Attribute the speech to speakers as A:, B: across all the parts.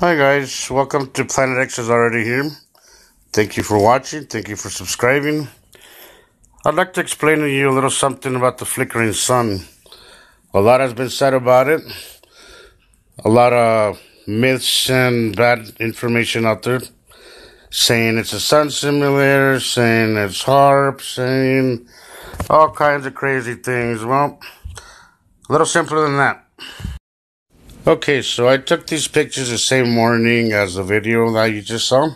A: Hi guys, welcome to Planet X is already here. Thank you for watching, thank you for subscribing. I'd like to explain to you a little something about the flickering sun. A lot has been said about it. A lot of myths and bad information out there. Saying it's a sun simulator, saying it's HAARP, saying all kinds of crazy things. Well, a little simpler than that. Okay, so I took these pictures the same morning as the video that you just saw.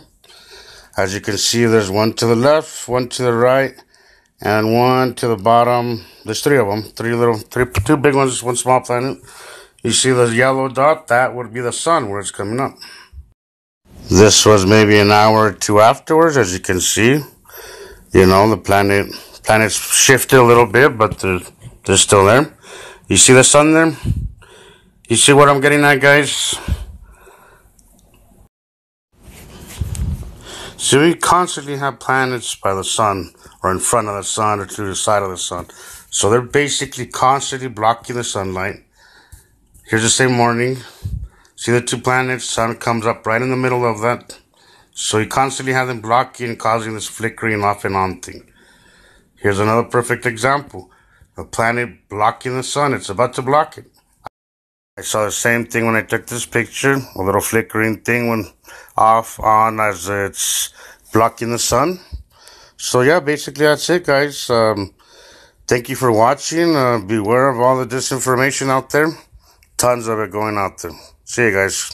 A: As you can see, there's one to the left, one to the right, and one to the bottom. There's three of them, three little, three, two big ones, one small planet. You see the yellow dot? That would be the sun where it's coming up. This was maybe an hour or two afterwards, as you can see. You know, the planet, planets shifted a little bit, but they're, they're still there. You see the sun there? You see what I'm getting at, guys? So we constantly have planets by the sun, or in front of the sun, or to the side of the sun. So they're basically constantly blocking the sunlight. Here's the same morning. See the two planets, sun comes up right in the middle of that. So you constantly have them blocking, causing this flickering off and on thing. Here's another perfect example. A planet blocking the sun, it's about to block it. I saw the same thing when I took this picture. A little flickering thing went off on as it's blocking the sun. So yeah, basically that's it, guys. Um, thank you for watching. Uh, beware of all the disinformation out there. Tons of it going out there. See you guys.